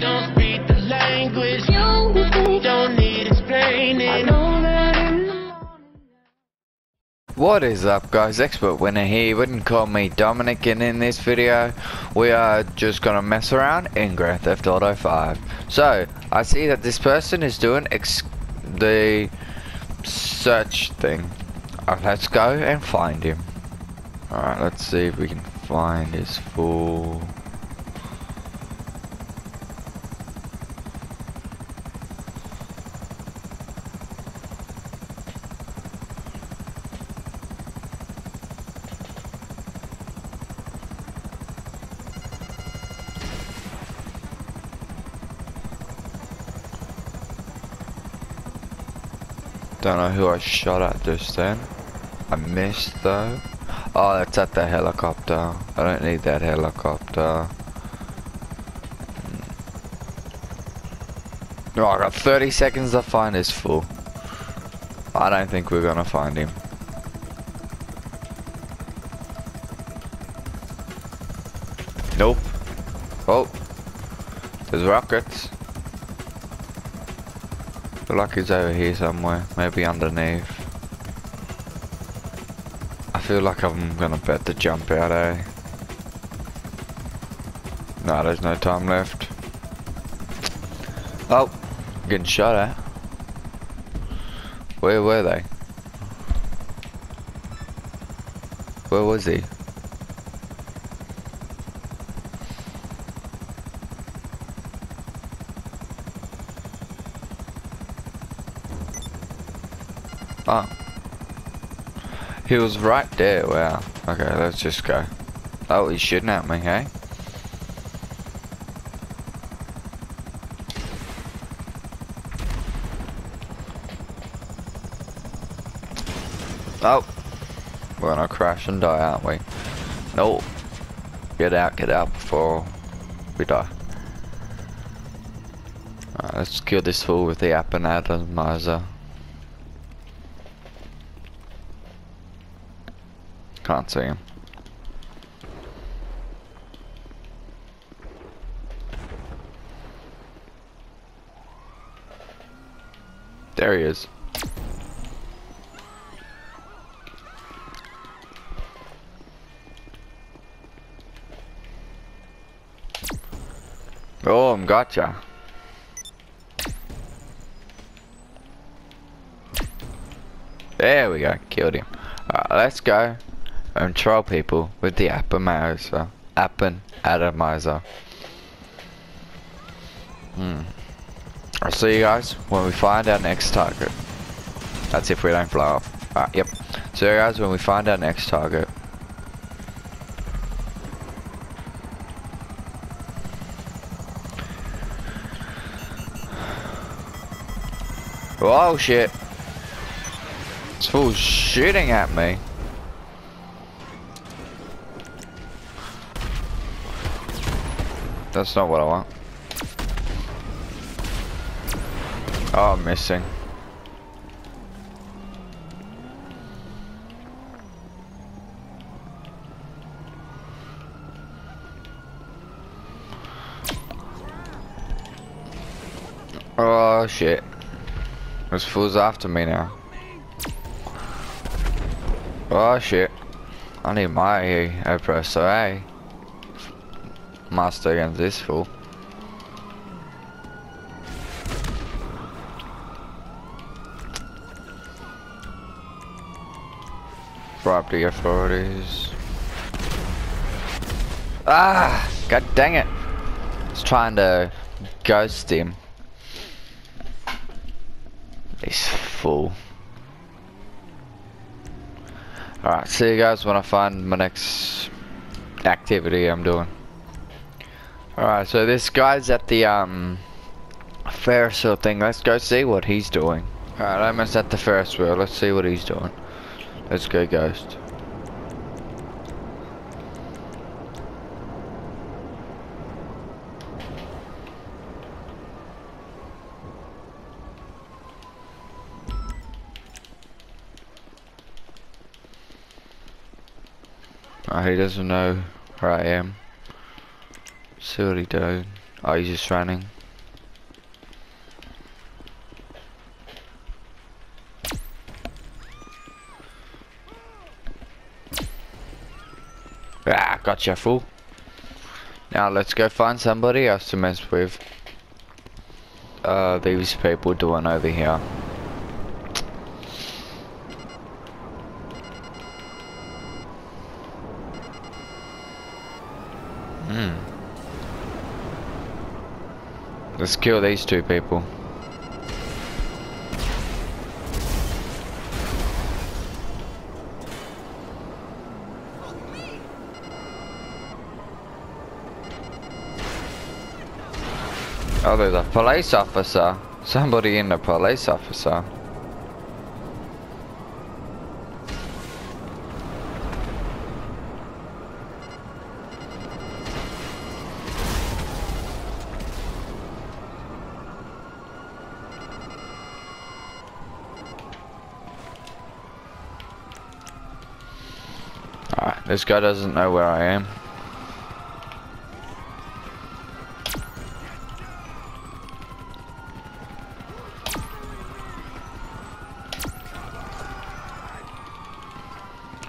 Don't speak the language. Don't need explaining. What is up guys, Expert Winner here, you wouldn't call me Dominic and in this video we are just gonna mess around in Grand Theft Auto 5. So, I see that this person is doing the search thing. Uh, let's go and find him. Alright, let's see if we can find his full... Don't know who I shot at just then. I missed though. Oh, that's at the helicopter. I don't need that helicopter. Hmm. Oh, I got 30 seconds to find this fool. I don't think we're gonna find him. Nope. Oh. There's rockets. Feel like he's over here somewhere, maybe underneath. I feel like I'm gonna bet the jump out, eh? No, there's no time left. Oh, getting shot at. Where were they? Where was he? Oh. He was right there, wow. Okay, let's just go. Oh, he's shooting at me, hey? Oh. We're gonna crash and die, aren't we? No. Get out, get out before we die. Let's kill this fool with the Up-n-Atomizer. Can't see him. There he is. Oh, I'm gotcha. There we go, killed him. Alright, let's go and troll people with the atomizer. Appen atomizer. Hmm. I'll see you guys when we find our next target. That's if we don't fly off. Alright, yep. See you guys when we find our next target. Oh shit. This fool's shooting at me. That's not what I want. Oh, I'm missing. Oh shit. This fool's after me now. Oh shit. I need my Espresso A eh? Master against this fool. The authorities. Ah! God dang it! It's trying to ghost him. This fool. Alright, see you guys when I find my next activity I'm doing. Alright, so this guy's at the um Ferris wheel thing. Let's go see what he's doing. Alright, I'm at the Ferris wheel. Let's see what he's doing. Let's go, Ghost. Oh, he doesn't know where I am. What he. Oh, he's just running. Ah, gotcha, fool. Now let's go find somebody else to mess with. Uh, these people doing over here. Let's kill these two people. Oh, there's a police officer. Somebody in the police officer. This guy doesn't know where I am.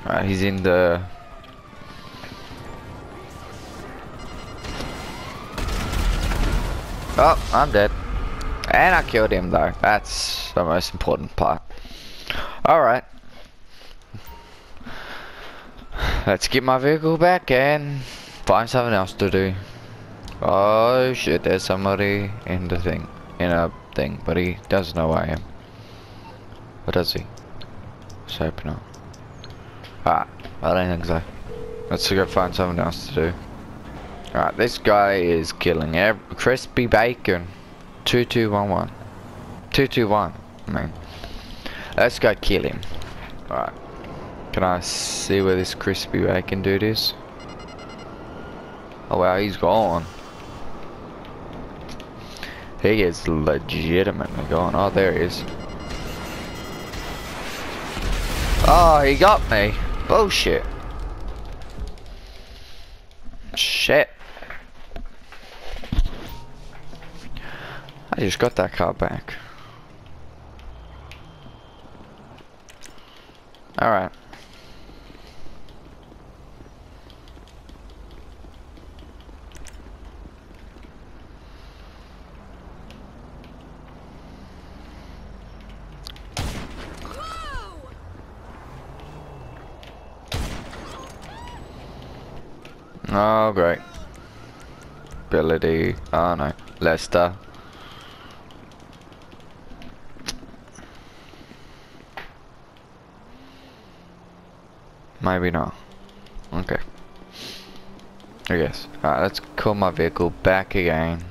Alright, he's in the... Oh, I'm dead. And I killed him though. That's the most important part. Alright. Let's get my vehicle back and find something else to do. Oh shit, there's somebody in the thing. In a thing, but he doesn't know where I am. What does he? Let's hope not. Ah, I don't think so. Let's go find something else to do. Alright, this guy is killing crispy bacon. 2211. 221, I mean. Let's go kill him. Alright. Can I see where this crispy bacon dude is? Oh wow, he's gone. He is legitimately gone. Oh, there he is. Oh, he got me. Bullshit. Shit. I just got that car back. Alright. Oh, great. Ability. Oh, no. Lester. Maybe not. Okay. I guess. Alright, let's call my vehicle back again.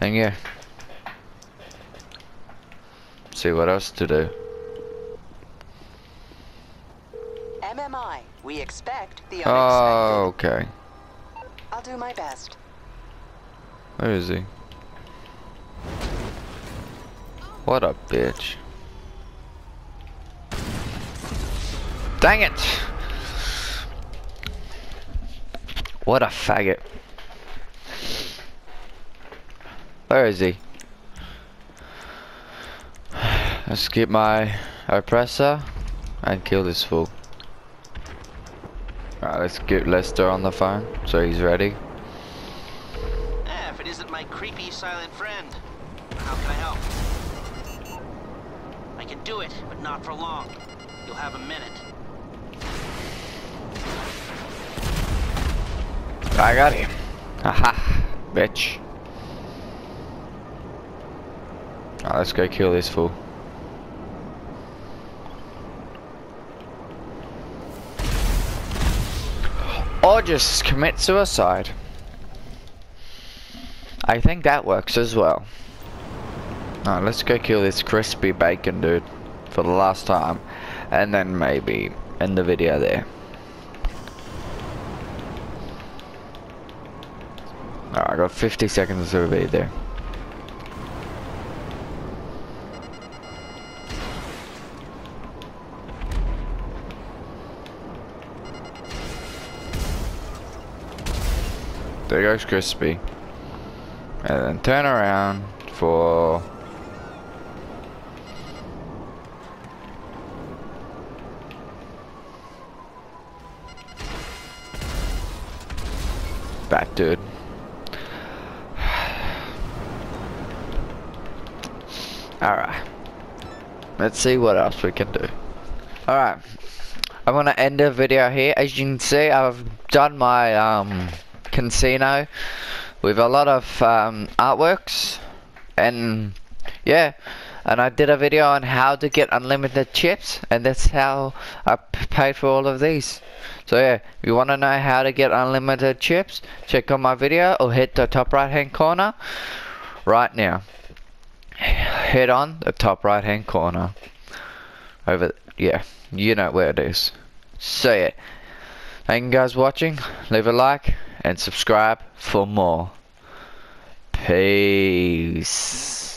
And yeah. See what else to do. We expect the oh, unexpected. Oh, okay. I'll do my best. Where is he? What a bitch. Dang it! What a faggot. Where is he? Let's get my oppressor and kill this fool. Alright, let's get Lester on the phone so he's ready. Eh, if it isn't my creepy silent friend. How can I help? I can do it, but not for long. You'll have a minute. I got him. Haha, bitch. Alright, let's go kill this fool. Just commit suicide. I think that works as well. Alright, let's go kill this crispy bacon dude for the last time. And then maybe end the video there. Alright, I got 50 seconds to be there. There goes Crispy. And then turn around for... Bat dude. Alright. Let's see what else we can do. Alright. I'm gonna end the video here. As you can see, I've done my um, casino with a lot of um, artworks. And yeah. And I did a video on how to get unlimited chips. And that's how I paid for all of these. So yeah, if you want to know how to get unlimited chips, check out my video or hit the top right hand corner right now head on the top right hand corner over yeah you know where it is so yeah thank you guys for watching leave a like and subscribe for more. Peace